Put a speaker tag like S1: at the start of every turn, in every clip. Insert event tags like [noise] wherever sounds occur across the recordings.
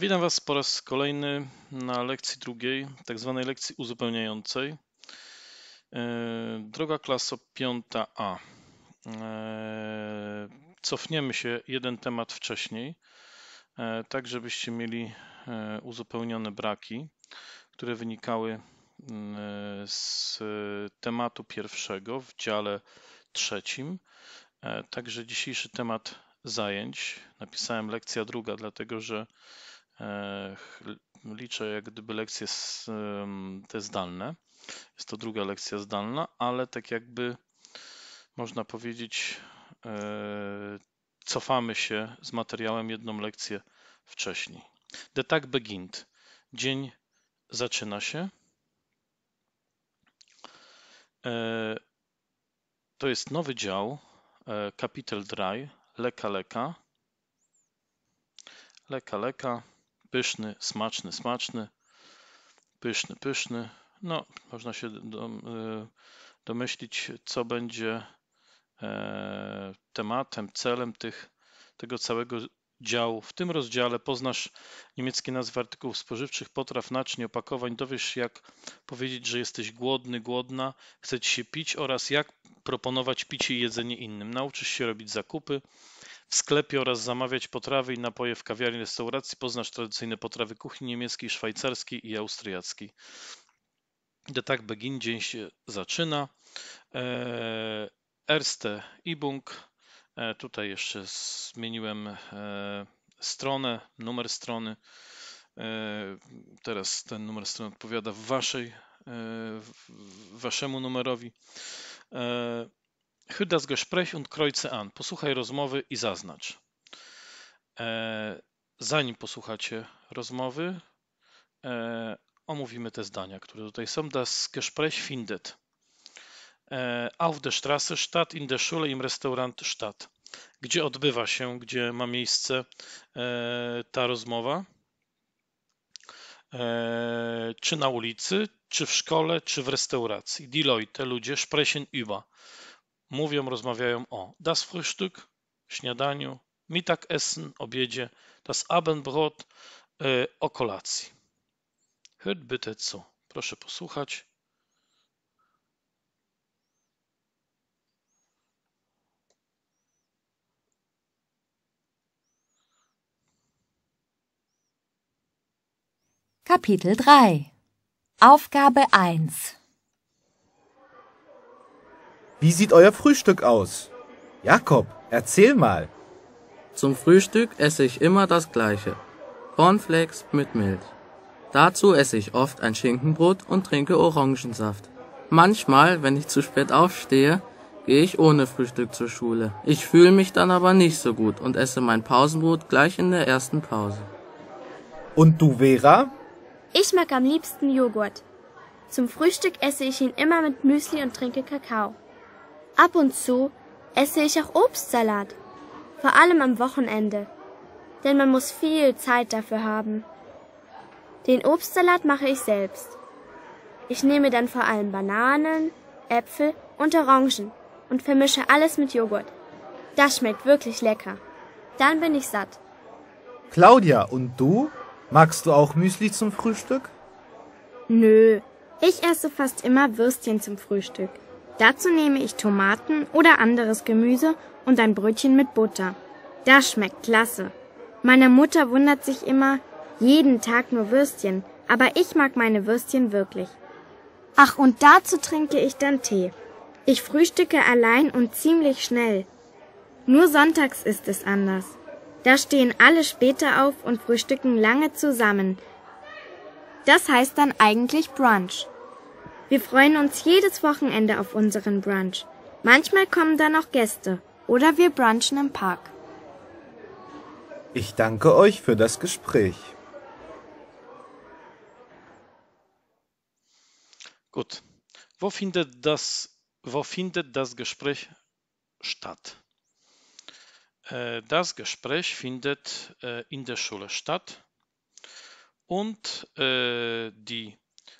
S1: Witam Was po raz kolejny na lekcji drugiej, tak zwanej lekcji uzupełniającej. E, droga klaso 5a. E, cofniemy się jeden temat wcześniej, e, tak żebyście mieli uzupełnione braki, które wynikały z tematu pierwszego w dziale trzecim. Także dzisiejszy temat zajęć. Napisałem lekcja druga, dlatego że liczę jak gdyby lekcje te zdalne. Jest to druga lekcja zdalna, ale tak jakby można powiedzieć, e, cofamy się z materiałem jedną lekcję wcześniej. The Tag beginnt. Dzień zaczyna się. E, to jest nowy dział, Capital e, Dry, leka leka. Leka leka pyszny, smaczny, smaczny, pyszny, pyszny. No, można się e, domyślić, co będzie e, tematem, celem tych, tego całego działu. W tym rozdziale poznasz niemieckie nazwy artykułów spożywczych, potraw, naczyń, opakowań, dowiesz się jak powiedzieć, że jesteś głodny, głodna, chce ci się pić oraz jak proponować picie i jedzenie innym. Nauczysz się robić zakupy, w sklepie oraz zamawiać potrawy i napoje w kawiarni, restauracji. Poznasz tradycyjne potrawy kuchni niemieckiej, szwajcarskiej i austriackiej. The tak Begin dzień się zaczyna. E, Erste Ibung. E, tutaj jeszcze zmieniłem e, stronę, numer strony. Teraz ten numer strony odpowiada waszej, waszemu numerowi. Hör das Gespräch und kreuze an. Posłuchaj rozmowy i zaznacz. E, zanim posłuchacie rozmowy, e, omówimy te zdania, które tutaj są. Das Gespräch findet e, auf der Straße statt, in der Schule, im Restaurant statt. Gdzie odbywa się, gdzie ma miejsce ta rozmowa? Czy na ulicy, czy w szkole, czy w restauracji? Die Leute, ludzie, sprechen über mówią, rozmawiają o das Frühstück, śniadaniu, Mittagessen, obiedzie, das Abendbrot, e, o kolacji. Hört bitte zu. Proszę posłuchać.
S2: Kapitel 3 Aufgabe 1
S3: Wie sieht euer Frühstück aus? Jakob, erzähl mal.
S4: Zum Frühstück esse ich immer das gleiche. Cornflakes mit Milch. Dazu esse ich oft ein Schinkenbrot und trinke Orangensaft. Manchmal, wenn ich zu spät aufstehe, gehe ich ohne Frühstück zur Schule. Ich fühle mich dann aber nicht so gut und esse mein Pausenbrot gleich in der ersten Pause.
S3: Und du, Vera?
S5: Ich mag am liebsten Joghurt. Zum Frühstück esse ich ihn immer mit Müsli und trinke Kakao. Ab und zu esse ich auch Obstsalat, vor allem am Wochenende, denn man muss viel Zeit dafür haben. Den Obstsalat mache ich selbst. Ich nehme dann vor allem Bananen, Äpfel und Orangen und vermische alles mit Joghurt. Das schmeckt wirklich lecker. Dann bin ich satt.
S3: Claudia, und du? Magst du auch Müsli zum Frühstück?
S6: Nö, ich esse fast immer Würstchen zum Frühstück. Dazu nehme ich Tomaten oder anderes Gemüse und ein Brötchen mit Butter. Das schmeckt klasse. Meine Mutter wundert sich immer, jeden Tag nur Würstchen, aber ich mag meine Würstchen wirklich. Ach, und dazu trinke ich dann Tee. Ich frühstücke allein und ziemlich schnell. Nur sonntags ist es anders. Da stehen alle später auf und frühstücken lange zusammen. Das heißt dann eigentlich Brunch. Wir freuen uns jedes Wochenende auf unseren Brunch. Manchmal kommen da noch Gäste oder wir brunchen im Park.
S3: Ich danke euch für das Gespräch.
S1: Gut. Wo findet das, wo findet das Gespräch statt? Äh, das Gespräch findet äh, in der Schule statt und äh, die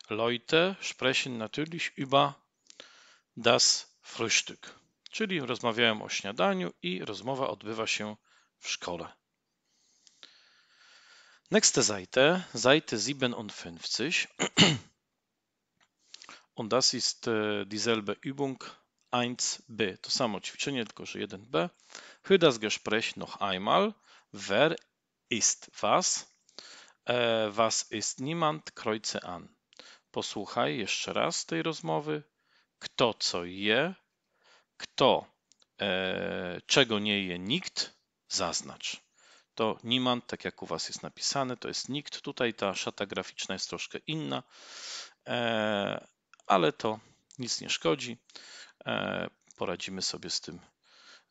S1: Leute sprechen natürlich über das Frühstück, czyli rozmawiają o śniadaniu i rozmowa odbywa się w szkole. Nächste Seite, Seite 57. Und das ist äh, dieselbe Übung 1b. To samo ćwiczenie, tylko że 1b. Hör das Gespräch noch einmal. Wer ist was? Äh, was ist niemand? Kreuze an. Posłuchaj jeszcze raz tej rozmowy. Kto co je? Kto e, czego nie je nikt? Zaznacz to niemand, tak jak u Was jest napisane, to jest nikt. Tutaj ta szata graficzna jest troszkę inna, e, ale to nic nie szkodzi. E, poradzimy sobie z tym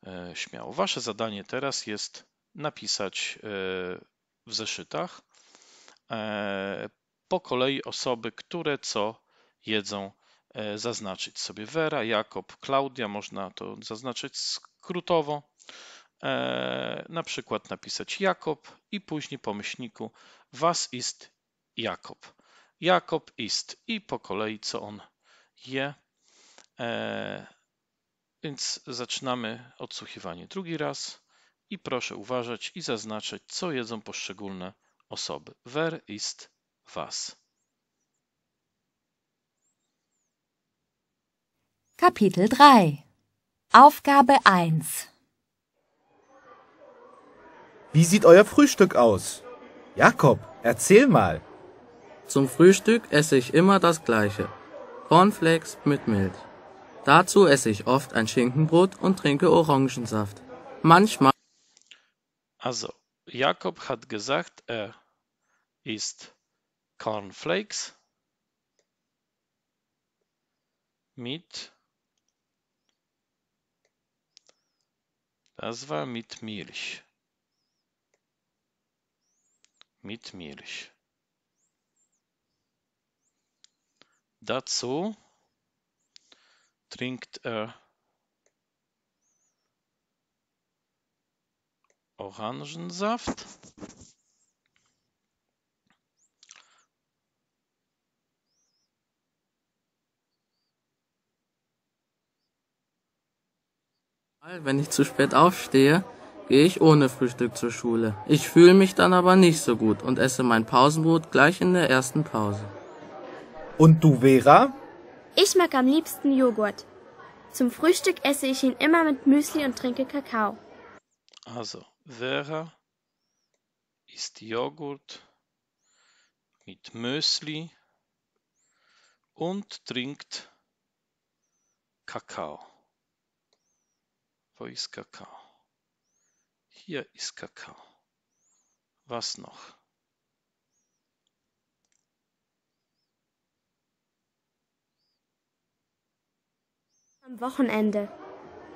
S1: e, śmiało. Wasze zadanie teraz jest napisać w zeszytach po kolei osoby, które co jedzą, zaznaczyć sobie Wera, Jakob, Klaudia, można to zaznaczyć skrótowo e, na przykład napisać Jakob i później po myślniku was ist Jakob. Jakob ist i po kolei co on je. E, więc zaczynamy odsłuchiwanie drugi raz i proszę uważać i zaznaczać, co jedzą poszczególne osoby. Wer ist was?
S2: Kapitel 3 Aufgabe 1
S3: Wie sieht euer Frühstück aus? Jakob, erzähl mal.
S4: Zum Frühstück esse ich immer das gleiche. Cornflakes mit Milch. Dazu esse ich oft ein Schinkenbrot und trinke Orangensaft. Manchmal.
S1: Also, Jakob hat gesagt, er isst Cornflakes mit. Das war mit Milch. mit Milch. Dazu trinkt er Orangensaft.
S4: Wenn ich zu spät aufstehe, gehe ich ohne Frühstück zur Schule. Ich fühle mich dann aber nicht so gut und esse mein Pausenbrot gleich in der ersten Pause.
S3: Und du, Vera?
S5: Ich mag am liebsten Joghurt. Zum Frühstück esse ich ihn immer mit Müsli und trinke Kakao.
S1: Also, Vera isst Joghurt mit Müsli und trinkt Kakao. Wo ist Kakao? Hier ist Kakao. Was noch?
S5: Am Wochenende.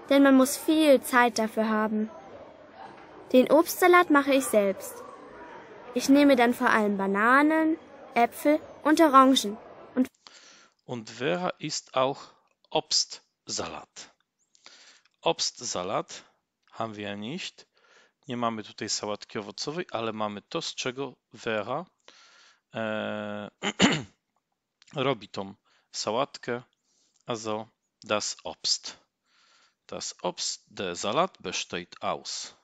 S5: Denn man muss viel Zeit dafür haben. Den Obstsalat mache ich selbst. Ich nehme dann vor allem Bananen, Äpfel und Orangen. Und,
S1: und Vera isst auch Obstsalat. Obstsalat haben wir nicht. Nie mamy tutaj sałatki owocowej, ale mamy to, z czego Vera e, [clears throat] robi tą sałatkę, also das Obst. Das Obst, der Salat besteht aus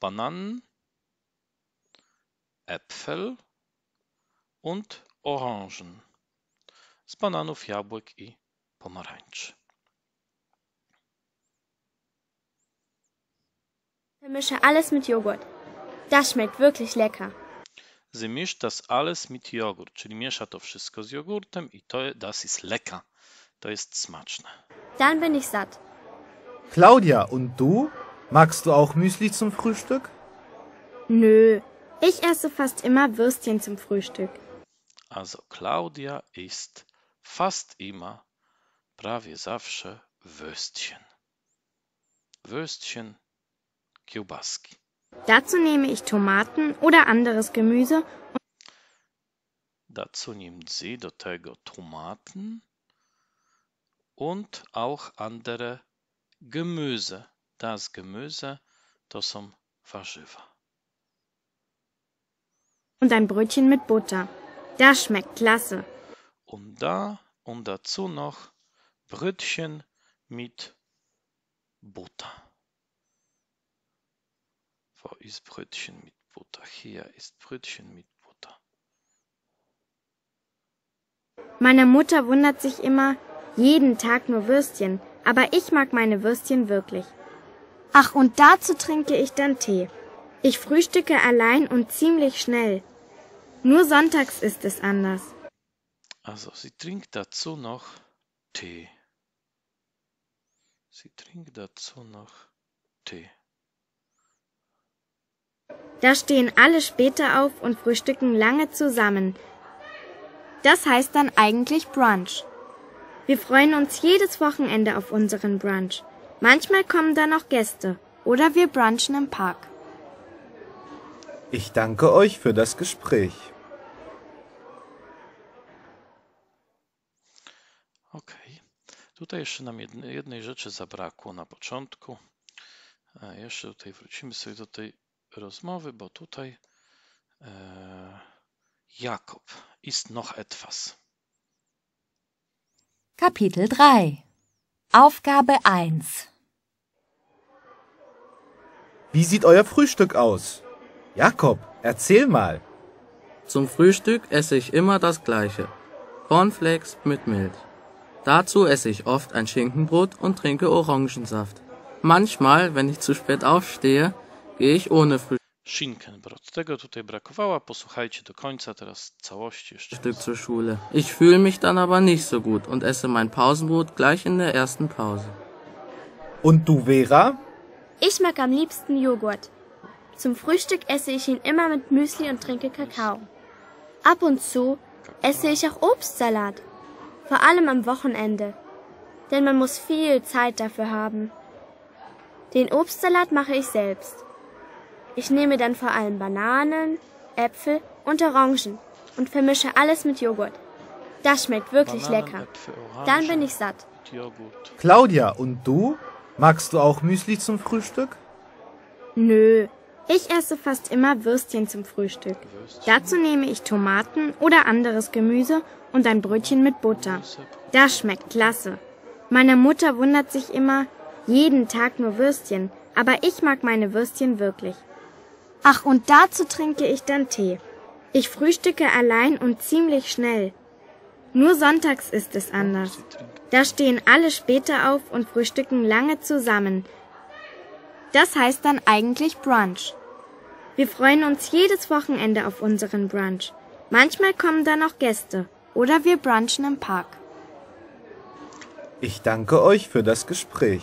S1: Bananen, Äpfel und Orangen. Z bananów, jabłek i pomarańczy.
S5: Vermische alles mit Joghurt. Das schmeckt wirklich lecker.
S1: Sie mischt das alles mit Joghurt, czyli miesza to wszystko z jogurtem i to das ist lecker. To jest smaczne.
S5: Dann bin ich satt.
S3: Claudia, und du? Magst du auch Müsli zum Frühstück?
S6: Nö, ich esse fast immer Würstchen zum Frühstück.
S1: Also Claudia isst fast immer, prawie zawsze Würstchen. Würstchen kiełbaski.
S6: Dazu nehme ich Tomaten oder anderes Gemüse.
S1: Dazu nimmt sie do tego Tomaten und auch andere Gemüse. Das Gemüse to są warzywa.
S6: Und ein Brötchen mit Butter. Das schmeckt klasse.
S1: Und da und dazu noch Brötchen mit Butter. Wo ist Brötchen mit Butter. Hier ist Brötchen mit Butter.
S6: Meine Mutter wundert sich immer, jeden Tag nur Würstchen, aber ich mag meine Würstchen wirklich. Ach, und dazu trinke ich dann Tee. Ich frühstücke allein und ziemlich schnell. Nur sonntags ist es anders.
S1: Also, sie trinkt dazu noch Tee. Sie trinkt dazu noch Tee.
S6: Da stehen alle später auf und frühstücken lange zusammen. Das heißt dann eigentlich Brunch. Wir freuen uns jedes Wochenende auf unseren Brunch. Manchmal kommen da noch Gäste oder wir brunchen im Park.
S3: Ich danke euch für das Gespräch.
S1: Okej. Tutaj jeszcze nam jednej, rzeczy zabrakło na początku. E, Jeszcze tutaj wrócimy sobie do tej rozmowy, bo tutaj e, Jakob ist noch etwas.
S2: Kapitel 3 Aufgabe 1
S3: Wie sieht euer Frühstück aus? Jakob, erzähl mal.
S4: Zum Frühstück esse ich immer das gleiche. Cornflakes mit Milch. Dazu esse ich oft ein Schinkenbrot und trinke Orangensaft. Manchmal, wenn ich zu spät aufstehe, ich ohne
S1: Schinkenbrot. Tego tutaj brakowało. Posłuchajcie do końca teraz całości jeszcze.
S4: Frühstück zur Schule. Ich fühle mich dann aber nicht so gut und esse mein Pausenbrot gleich in der ersten Pause.
S3: Und du, Vera?
S5: Ich mag am liebsten Joghurt. Zum Frühstück esse ich ihn immer mit Müsli und trinke Kakao. Ab und zu esse ich auch Obstsalat. Vor allem am Wochenende. Denn man muss viel Zeit dafür haben. Den Obstsalat mache ich selbst. Ich nehme dann vor allem Bananen, Äpfel und Orangen und vermische alles mit Joghurt. Das schmeckt wirklich
S1: Bananen,
S5: lecker.
S1: Äpfel,
S5: Dann bin ich satt.
S3: Claudia, und du? Magst du auch Müsli zum Frühstück?
S6: Nö, ich esse fast immer Würstchen zum Frühstück. Dazu nehme ich Tomaten oder anderes Gemüse und ein Brötchen mit Butter. Das schmeckt klasse. Meine Mutter wundert sich immer, jeden Tag nur Würstchen, aber ich mag meine Würstchen wirklich. Ach, und dazu trinke ich dann Tee. Ich frühstücke allein und ziemlich schnell. Nur sonntags ist es anders. Da stehen alle später auf und frühstücken lange zusammen. Das heißt dann eigentlich Brunch. Wir freuen uns jedes Wochenende auf unseren Brunch. Manchmal kommen da noch Gäste oder wir brunchen im Park.
S3: Ich danke euch für das Gespräch.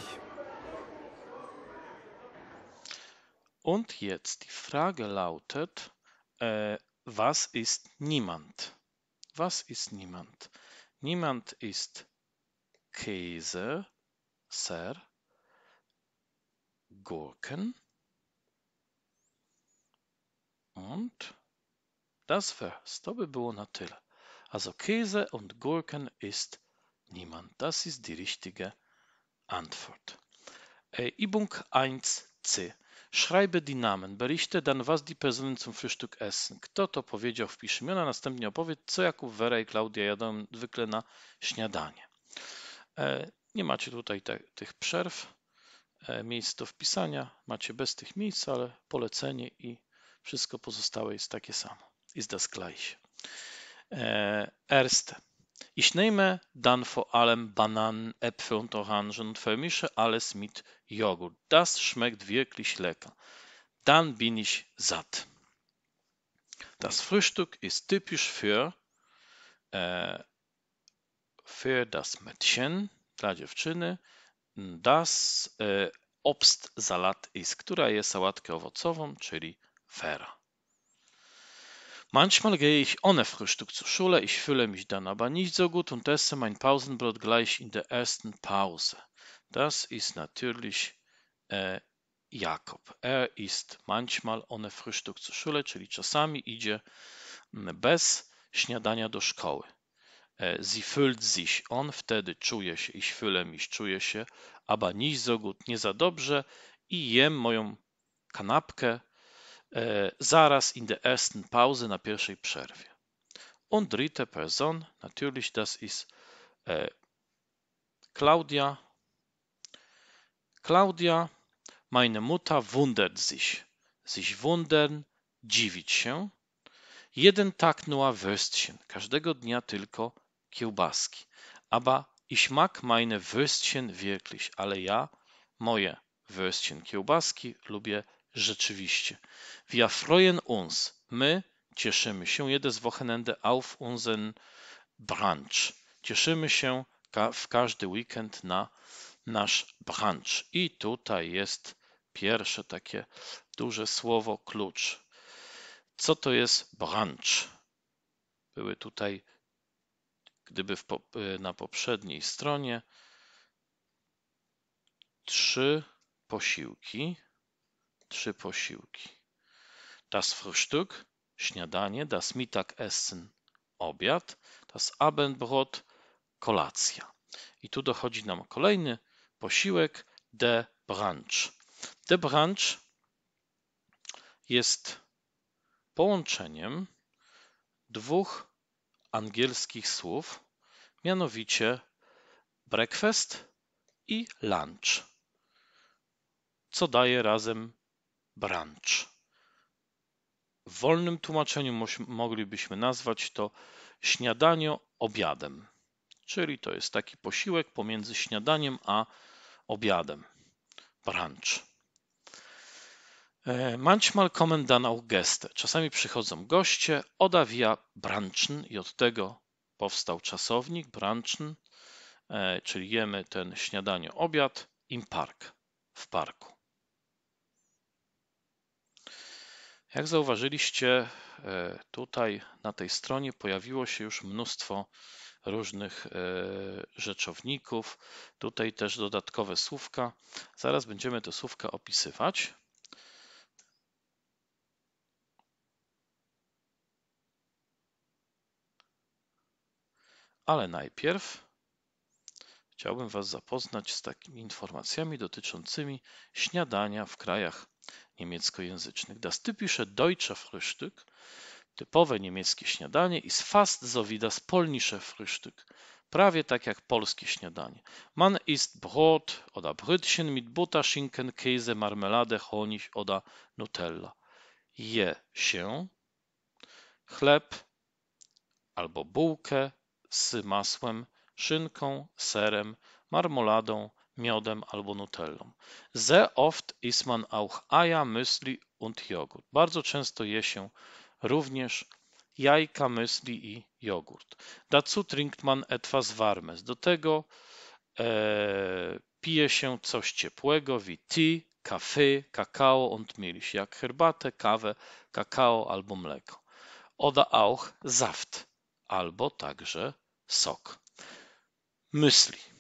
S1: Und jetzt die Frage lautet, äh, was ist niemand? Was ist niemand? Niemand ist Käse, Ser, Gurken und das tyle. Also Käse und Gurken ist niemand. Das ist die richtige Antwort. Äh, Übung 1c. Schreibe die Namen, berichte dann, was die Personen zum Frühstück essen. Kto to powiedział, wpisz imiona, następnie opowiedz, co Jakub, Wera i Klaudia jadą zwykle na śniadanie. E, Nie macie tutaj te, tych przerw, e, miejsc do wpisania, macie bez tych miejsc, ale polecenie i wszystko pozostałe jest takie samo. Ist das gleiche. Äh, erste. Ich nehme dann vor allem Bananen, Äpfel und Orangen und vermische alles mit Joghurt. Das schmeckt wirklich lecker. Dann bin ich satt. Das Frühstück ist typisch für, äh, für das Mädchen, dla dziewczyny, das äh, Obstsalat ist, która je sałatkę owocową, czyli Vera. Manchmal gehe ich ohne Frühstück zur Schule, ich fühle mich dann aber nicht so gut und esse mein Pausenbrot gleich in der ersten Pause. Das ist natürlich äh, Jakob. Er ist manchmal ohne Frühstück zur Schule, czyli czasami idzie bez śniadania do szkoły. Äh, Sie fühlt sich, on wtedy czuje się, ich fühle mich, czuje się, aber nicht so gut, nie za dobrze i jem moją kanapkę zaraz in der ersten Pause na pierwszej przerwie. Und dritte Person, natürlich das ist äh, Claudia. Claudia, meine Mutter wundert sich. Sich wundern, dziwić się. Jeden tak nur Würstchen, każdego dnia tylko kiełbaski. Aber ich mag meine Würstchen wirklich, ale ja moje Würstchen kiełbaski lubię rzeczywiście. Wir freuen uns, my cieszymy się jedes Wochenende auf unseren Brunch. Cieszymy się w każdy weekend na nasz brunch. I tutaj jest pierwsze takie duże słowo klucz. Co to jest brunch? Były tutaj, gdyby w, na poprzedniej stronie, trzy posiłki. Trzy posiłki. Das Frühstück, śniadanie, das Mittagessen, obiad, das Abendbrot, kolacja. I tu dochodzi nam kolejny posiłek, de brunch. De brunch jest połączeniem dwóch angielskich słów, mianowicie breakfast i lunch, co daje razem brunch. W wolnym tłumaczeniu moglibyśmy nazwać to śniadanie obiadem, czyli to jest taki posiłek pomiędzy śniadaniem a obiadem. Brunch. E, manchmal kommen dann auch Gäste. Czasami przychodzą goście. Oda via i od tego powstał czasownik brunchen, e, czyli jemy ten śniadanie, obiad im park, w parku. Jak zauważyliście, e, tutaj na tej stronie pojawiło się już mnóstwo różnych e, rzeczowników. Tutaj też dodatkowe słówka. Zaraz będziemy te słówka opisywać. Ale najpierw chciałbym Was zapoznać z takimi informacjami dotyczącymi śniadania w krajach niemieckojęzycznych. Das typische deutsche Frühstück Typowe niemieckie śniadanie ist fast so wie das polnische Frühstück. Prawie tak jak polskie śniadanie. Man isst Brot oder Brötchen mit Butter, Schinken, Käse, Marmelade, Honig oder Nutella. Je się chleb albo bułkę z masłem, szynką, serem, marmoladą, miodem albo nutellą. Sehr oft isst man auch Eier, Müsli und Joghurt. Bardzo często je się również jajka, mysli i jogurt. Dazu trinkt man etwas warmes. Do tego e, pije się coś ciepłego, wie Tee, Kaffee, Kakao und Milch, jak herbatę, kawę, kakao albo mleko. Oder auch Saft, albo także sok. Myśli.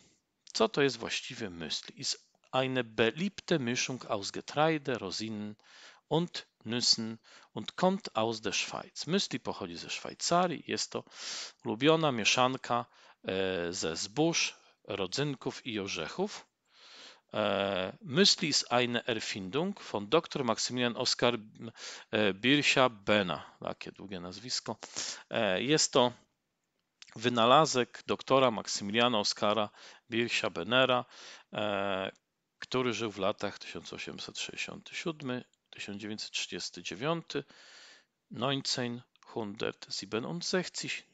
S1: Co to jest właściwie myśli? Ist eine beliebte Mischung aus Getreide, Rosinen und Nüssen und kommt aus der Schweiz. Müsli pochodzi ze Szwajcarii. Jest to ulubiona mieszanka e, ze zbóż, rodzynków i orzechów. E, Müsli ist eine Erfindung von Dr. Maximilian Oskar e, Birscha Bena. Takie długie nazwisko. Jest to wynalazek doktora Maksymiliana Oskara Birscha Benera, który żył w latach 1867 1939, 1967,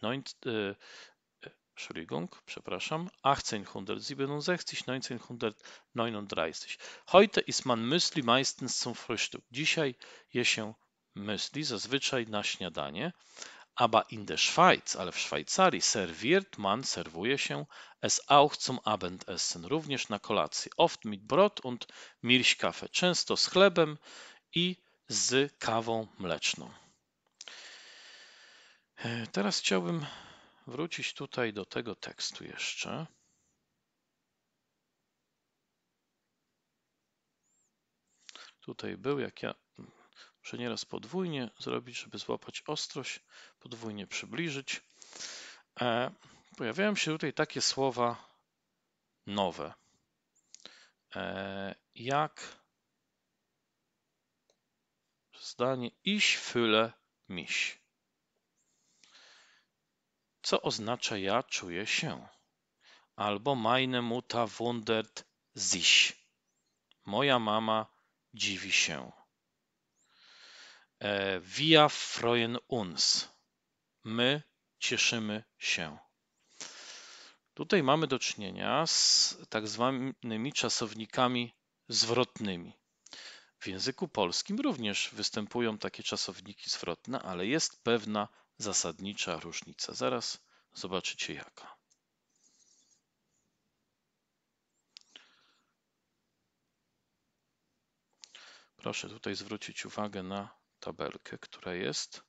S1: 9, äh, Entschuldigung, przepraszam, 1867, 1939. Heute isst man Müsli meistens zum Frühstück. Dzisiaj je się Müsli zazwyczaj na śniadanie, aber in der Schweiz, ale w Szwajcarii serviert man, serwuje się es auch zum Abendessen, również na kolację. Oft mit Brot und Milchkaffee, często z chlebem i z kawą mleczną. E, teraz chciałbym wrócić tutaj do tego tekstu jeszcze. Tutaj był, jak ja muszę nieraz podwójnie zrobić, żeby złapać ostrość, podwójnie przybliżyć. E, pojawiają się tutaj takie słowa nowe, e, jak zdanie ich fühle mich. Co oznacza ja czuję się? Albo meine Mutter wundert sich. Moja mama dziwi się. E, Wir freuen uns. My cieszymy się. Tutaj mamy do czynienia z tak zwanymi czasownikami zwrotnymi. W języku polskim również występują takie czasowniki zwrotne, ale jest pewna zasadnicza różnica. Zaraz zobaczycie jaka. Proszę tutaj zwrócić uwagę na tabelkę, która jest.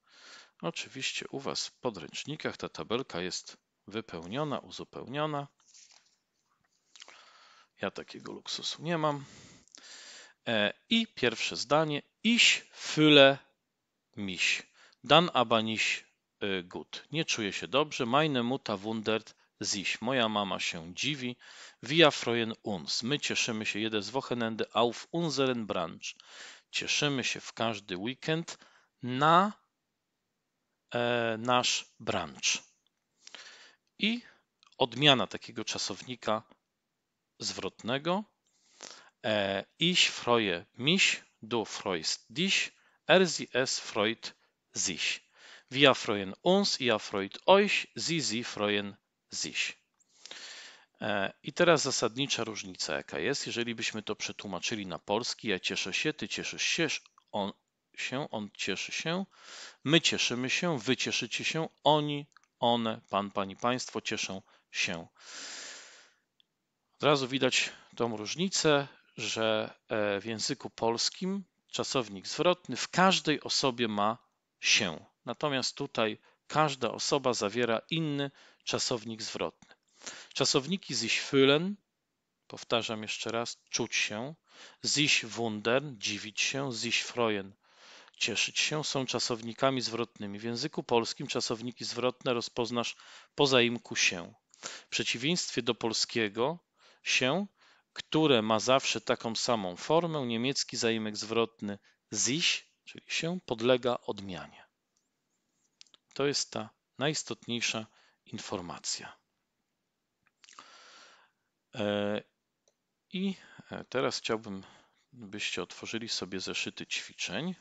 S1: Oczywiście u Was w podręcznikach ta tabelka jest wypełniona, uzupełniona. Ja takiego luksusu nie mam. E, I pierwsze zdanie. Ich fühle mich. Dan aber nicht e, gut. Nie czuję się dobrze. Meine Mutter wundert sich. Moja mama się dziwi. Wir freuen uns. My cieszymy się jedes Wochenende auf unseren Branch. Cieszymy się w każdy weekend na e, nasz branch. I odmiana takiego czasownika zwrotnego. E, ich freue mich, du freust dich, er sie es freut sich. Wir freuen uns, ihr freut euch, sie sie freuen sich. E, I teraz zasadnicza różnica jaka jest, jeżeli byśmy to przetłumaczyli na polski, ja cieszę się, ty cieszysz się, on się, on cieszy się, my cieszymy się, wy cieszycie się, oni, one, pan, pani, państwo cieszą się. Od razu widać tą różnicę, że e, w języku polskim czasownik zwrotny w każdej osobie ma się. Natomiast tutaj każda osoba zawiera inny czasownik zwrotny. Czasowniki sich fühlen, powtarzam jeszcze raz, czuć się, sich wundern, dziwić się, sich freuen, cieszyć się, są czasownikami zwrotnymi. W języku polskim czasowniki zwrotne rozpoznasz po zaimku się. W przeciwieństwie do polskiego się, które ma zawsze taką samą formę, niemiecki zaimek zwrotny sich, czyli się, podlega odmianie. To jest ta najistotniejsza informacja. E, I e, teraz chciałbym, byście otworzyli sobie zeszyty ćwiczeń.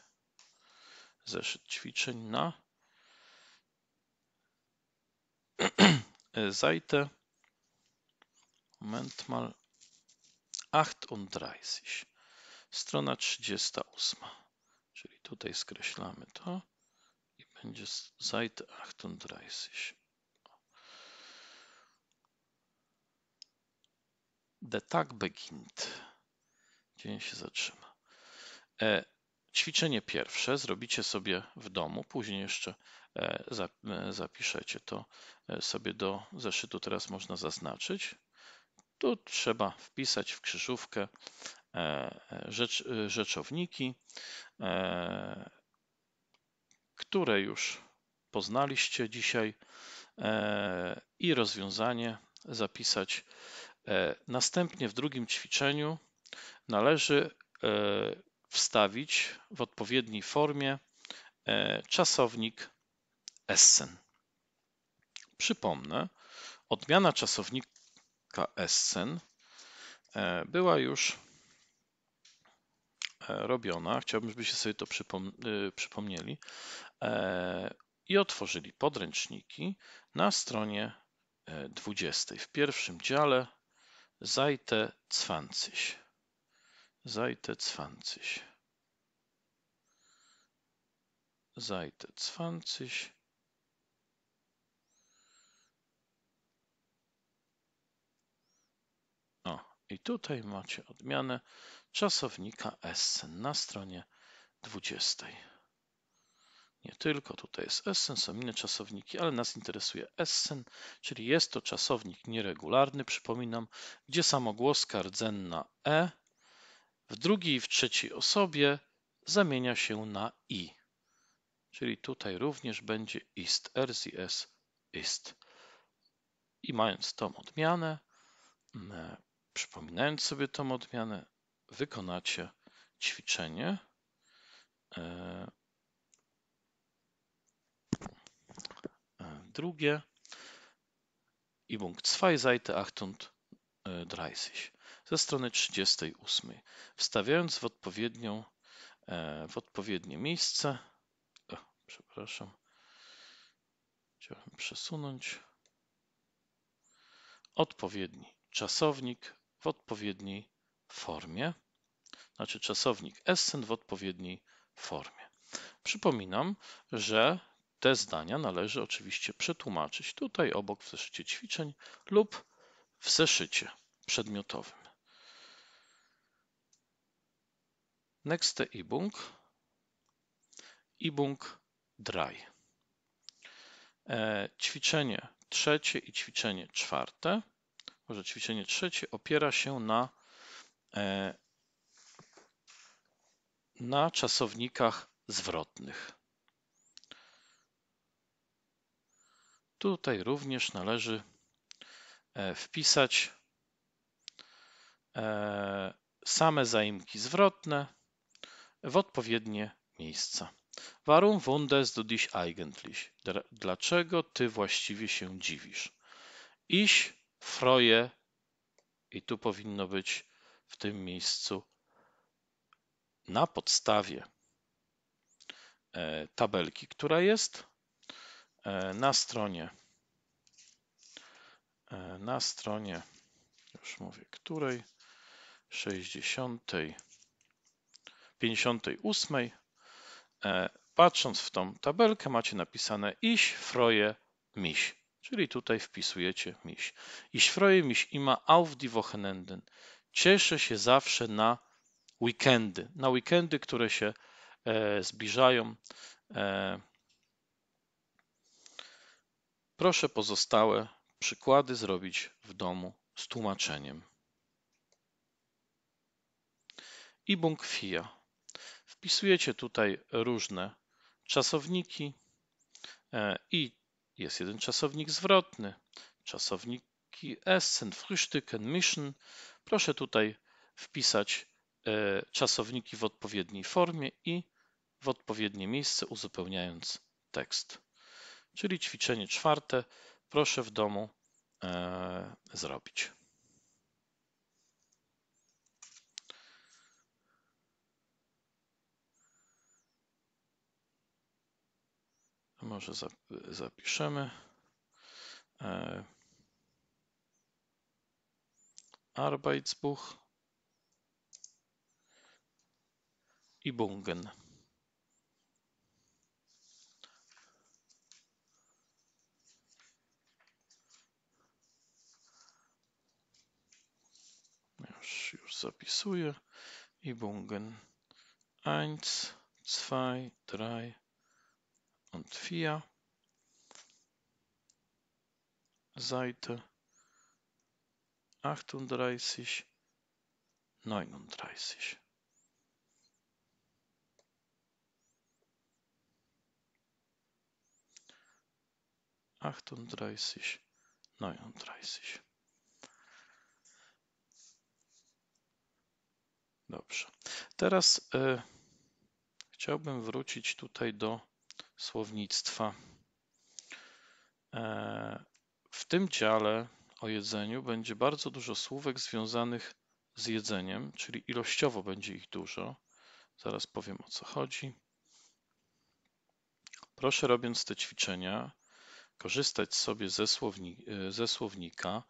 S1: Zeszyt ćwiczeń na Seite Moment mal 38. Strona 38. Czyli tutaj skreślamy to i będzie Seite 38. Der Tag beginnt. Dzień się zatrzyma. E, ćwiczenie pierwsze zrobicie sobie w domu, później jeszcze e, e, zapiszecie to sobie do zeszytu, teraz można zaznaczyć. Tu trzeba wpisać w krzyżówkę rzecz, rzeczowniki, które już poznaliście dzisiaj i rozwiązanie zapisać E, następnie w drugim ćwiczeniu należy e, wstawić w odpowiedniej formie e, czasownik Essen. Przypomnę, odmiana czasownika Essen była już robiona. Chciałbym, żebyście sobie to przypomnieli i otworzyli podręczniki na stronie 20. W pierwszym dziale Seite 20. Seite 20. Seite 20. O, i tutaj macie odmianę czasownika Essen na stronie 20. Nie tylko tutaj jest Essen, są inne czasowniki, ale nas interesuje Essen, czyli jest to czasownik nieregularny, przypominam, gdzie samogłoska rdzenna e w drugiej i w trzeciej osobie zamienia się na i. Czyli tutaj również będzie ist, RZS ist. I mając tą odmianę, przypominając sobie tą odmianę, wykonacie ćwiczenie. E, drugie Punkt 2, Seite 38 ze strony 38. Wstawiając w, odpowiednią, e, w odpowiednie miejsce przepraszam. Chciałem przesunąć. Odpowiedni czasownik w odpowiedniej formie, znaczy czasownik Essen w odpowiedniej formie. Przypominam, że te zdania należy oczywiście przetłumaczyć tutaj obok w zeszycie ćwiczeń lub w zeszycie przedmiotowym. Nächste Übung. Übung 3. E, ćwiczenie trzecie i ćwiczenie czwarte, może ćwiczenie trzecie opiera się na, e, na czasownikach zwrotnych. Tutaj również należy e, wpisać same zaimki zwrotne w odpowiednie miejsca. Warum wunderst du dich eigentlich? Dlaczego ty właściwie się dziwisz? Ich freue i tu powinno być w tym miejscu na podstawie e, tabelki, która jest e, na stronie e, na stronie już mówię której 60 58 E, patrząc w tą tabelkę macie napisane ich freue mich, czyli tutaj wpisujecie miś. Ich freue mich immer auf die Wochenenden. Cieszę się zawsze na weekendy, na weekendy, które się e, zbliżają. Proszę pozostałe przykłady zrobić w domu z tłumaczeniem. Übung 4. Wpisujecie tutaj różne czasowniki e, i jest jeden czasownik zwrotny, czasowniki essen, frühstücken, mischen. Proszę tutaj wpisać e, czasowniki w odpowiedniej formie i w odpowiednie miejsce, uzupełniając tekst. Czyli ćwiczenie czwarte proszę w domu e, zrobić. Może zapiszemy. E, Arbeitsbuch i Bungen. Już, już zapisuję. I Bungen. 1, 2, 3, und 4. Seite 38, 39. Achtunddreißig, neununddreißig. Dobrze. Teraz y, chciałbym wrócić tutaj do słownictwa. E, w tym dziale o jedzeniu będzie bardzo dużo słówek związanych z jedzeniem, czyli ilościowo będzie ich dużo. Zaraz powiem o co chodzi. Proszę robiąc te ćwiczenia, korzystać sobie ze, słowni e, ze słownika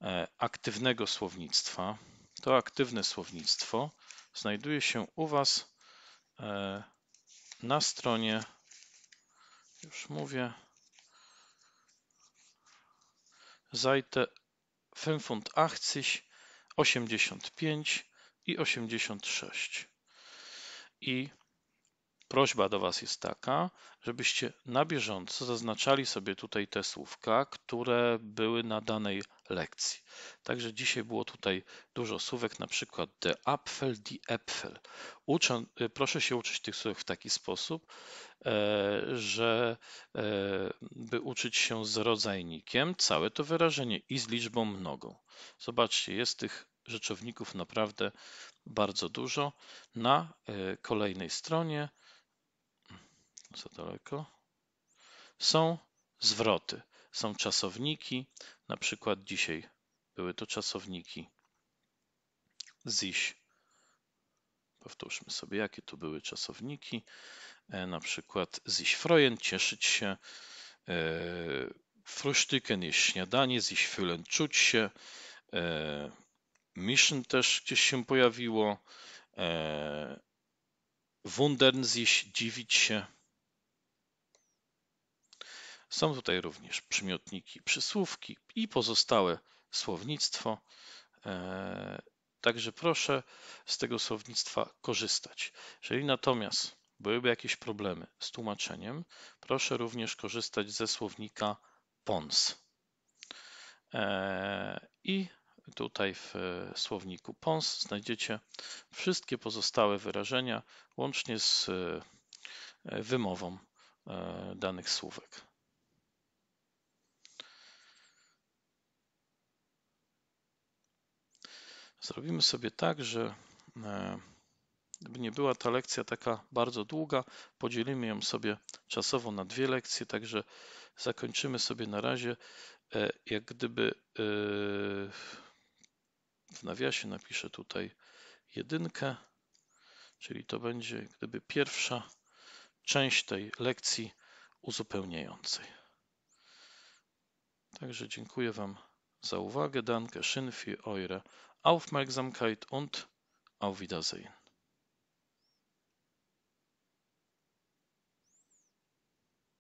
S1: e, aktywnego słownictwa. To aktywne słownictwo znajduje się u Was na stronie już mówię. Seite 85, 85 i 86. I prośba do Was jest taka, żebyście na bieżąco zaznaczali sobie tutaj te słówka, które były na danej lekcji. Także dzisiaj było tutaj dużo słówek, na przykład the Apfel, die Äpfel. Uczę, y, proszę się uczyć tych słówek w taki sposób, e, że e, by uczyć się z rodzajnikiem całe to wyrażenie i z liczbą mnogą. Zobaczcie, jest tych rzeczowników naprawdę bardzo dużo. Na e, kolejnej stronie za daleko. Są zwroty, są czasowniki, na przykład dzisiaj były to czasowniki sich, Powtórzmy sobie, jakie tu były czasowniki. E, na przykład sich freuen, cieszyć się. E, frühstücken jest śniadanie, sich fühlen, czuć się. E, mischen też gdzieś się pojawiło. Wundern sich, dziwić się. Są tutaj również przymiotniki, przysłówki i pozostałe słownictwo. Także proszę z tego słownictwa korzystać. Jeżeli natomiast byłyby jakieś problemy z tłumaczeniem, proszę również korzystać ze słownika PONS. E, I tutaj w słowniku PONS znajdziecie wszystkie pozostałe wyrażenia, łącznie z e, wymową e, danych słówek. Zrobimy sobie tak, że e, gdyby nie była ta lekcja taka bardzo długa, podzielimy ją sobie czasowo na dwie lekcje, także zakończymy sobie na razie, e, jak gdyby e, w nawiasie napiszę tutaj jedynkę, czyli to będzie gdyby pierwsza część tej lekcji uzupełniającej. Także dziękuję Wam za uwagę. Danke schön für eure Aufmerksamkeit und auf Wiedersehen.